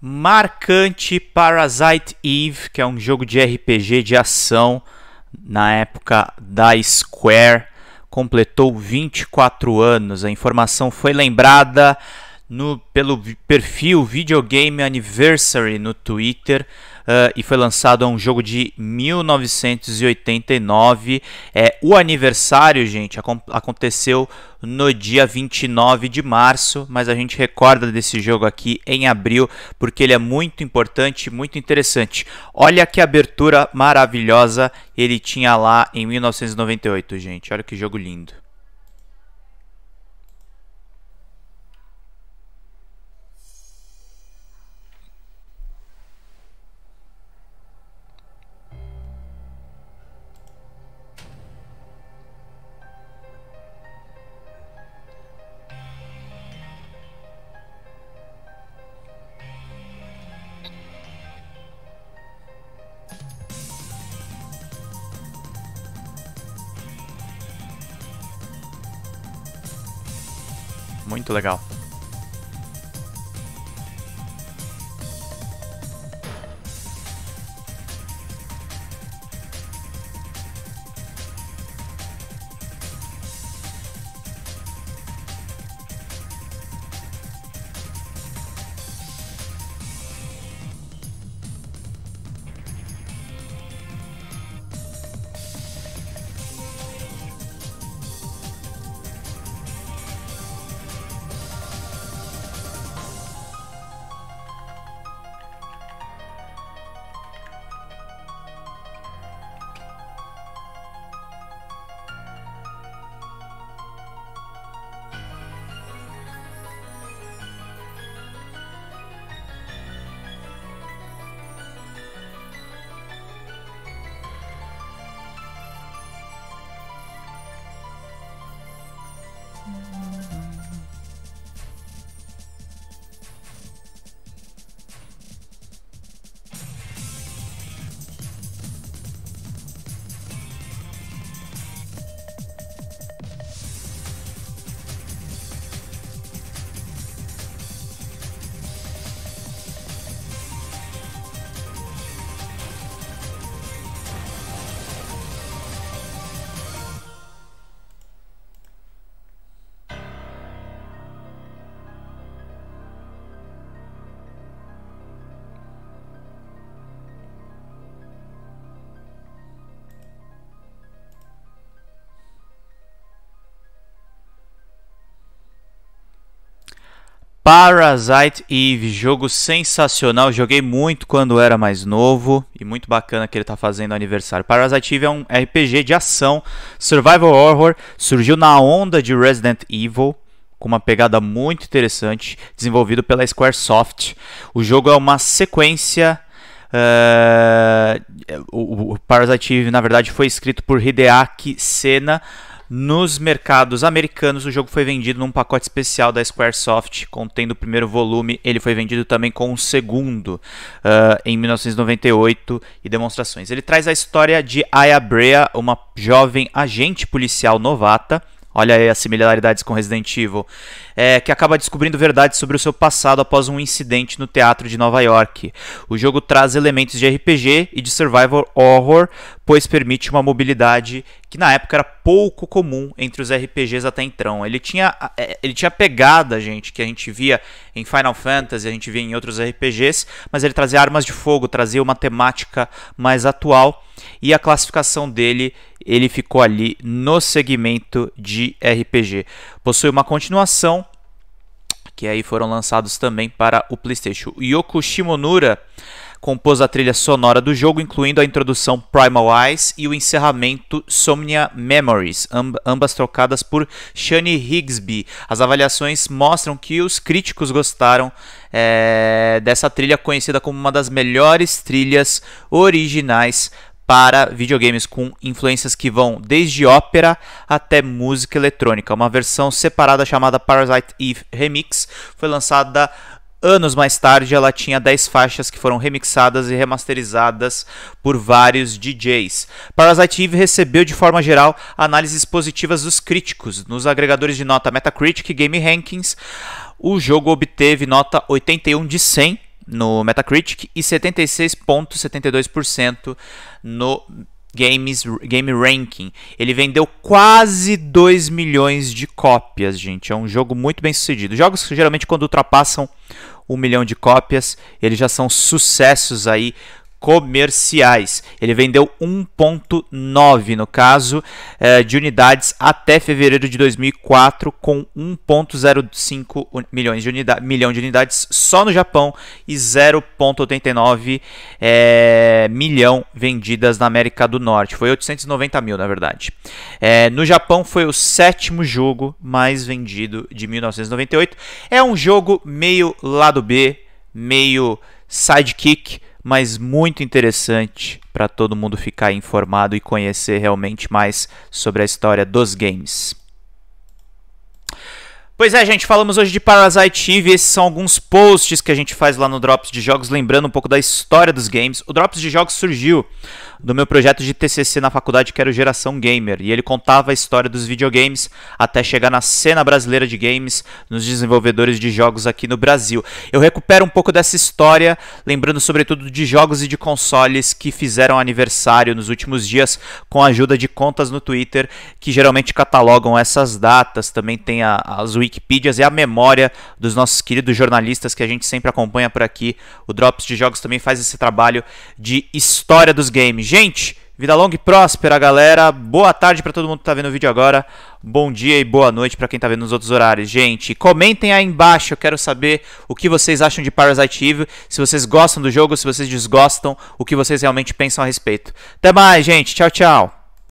marcante Parasite Eve, que é um jogo de RPG de ação na época da Square, completou 24 anos. A informação foi lembrada no, pelo perfil Videogame Anniversary no Twitter uh, e foi lançado um jogo de 1989. É, o aniversário, gente, aconteceu no dia 29 de março, mas a gente recorda desse jogo aqui em abril porque ele é muito importante, muito interessante. Olha que abertura maravilhosa ele tinha lá em 1998, gente. Olha que jogo lindo. Muito legal. Mm -hmm. Parasite Eve, jogo sensacional, joguei muito quando era mais novo e muito bacana que ele está fazendo aniversário. Parasite Eve é um RPG de ação, survival horror, surgiu na onda de Resident Evil, com uma pegada muito interessante, desenvolvido pela Squaresoft. O jogo é uma sequência Uh, o, o Parasite Eve, na verdade, foi escrito por Hideaki Sena, nos mercados americanos, o jogo foi vendido num pacote especial da Squaresoft, contendo o primeiro volume. Ele foi vendido também com um segundo uh, em 1998 e demonstrações. Ele traz a história de Aya Brea, uma jovem agente policial novata Olha aí as similaridades com Resident Evil. É, que acaba descobrindo verdades sobre o seu passado após um incidente no teatro de Nova York. O jogo traz elementos de RPG e de survival horror, pois permite uma mobilidade que na época era pouco comum entre os RPGs até então. Ele tinha, é, ele tinha pegada, gente, que a gente via em Final Fantasy, a gente via em outros RPGs, mas ele trazia armas de fogo, trazia uma temática mais atual e a classificação dele ele ficou ali no segmento de RPG. Possui uma continuação que aí foram lançados também para o PlayStation. Yoko Shimonura compôs a trilha sonora do jogo, incluindo a introdução Primal Eyes e o encerramento Somnia Memories, ambas trocadas por Shani Higsby. As avaliações mostram que os críticos gostaram é, dessa trilha, conhecida como uma das melhores trilhas originais para videogames com influências que vão desde ópera até música eletrônica. Uma versão separada chamada Parasite Eve Remix foi lançada anos mais tarde. Ela tinha 10 faixas que foram remixadas e remasterizadas por vários DJs. Parasite Eve recebeu de forma geral análises positivas dos críticos nos agregadores de nota Metacritic e Game Rankings. O jogo obteve nota 81 de 100 no Metacritic e 76,72% no Games, Game Ranking. Ele vendeu quase 2 milhões de cópias, gente. É um jogo muito bem sucedido. Jogos que geralmente quando ultrapassam um milhão de cópias, eles já são sucessos aí comerciais. Ele vendeu 1.9 no caso eh, de unidades até fevereiro de 2004 com 1.05 milhões de unidades, milhão de unidades só no Japão e 0.89 eh, milhão vendidas na América do Norte. Foi 890 mil na verdade. Eh, no Japão foi o sétimo jogo mais vendido de 1998. É um jogo meio lado B, meio sidekick mas muito interessante para todo mundo ficar informado e conhecer realmente mais sobre a história dos games. Pois é, gente, falamos hoje de Parasite Eve. Esses são alguns posts que a gente faz lá no Drops de Jogos, lembrando um pouco da história dos games. O Drops de Jogos surgiu do meu projeto de TCC na faculdade, que era o Geração Gamer, e ele contava a história dos videogames até chegar na cena brasileira de games, nos desenvolvedores de jogos aqui no Brasil. Eu recupero um pouco dessa história, lembrando sobretudo de jogos e de consoles que fizeram aniversário nos últimos dias, com a ajuda de contas no Twitter, que geralmente catalogam essas datas, também tem a, as Wikipedias e a memória dos nossos queridos jornalistas que a gente sempre acompanha por aqui. O Drops de Jogos também faz esse trabalho de história dos games. Gente, vida longa e próspera, galera. Boa tarde para todo mundo que tá vendo o vídeo agora. Bom dia e boa noite para quem tá vendo nos outros horários. Gente, comentem aí embaixo, eu quero saber o que vocês acham de Parasite Eve, se vocês gostam do jogo, se vocês desgostam, o que vocês realmente pensam a respeito. Até mais, gente. Tchau, tchau.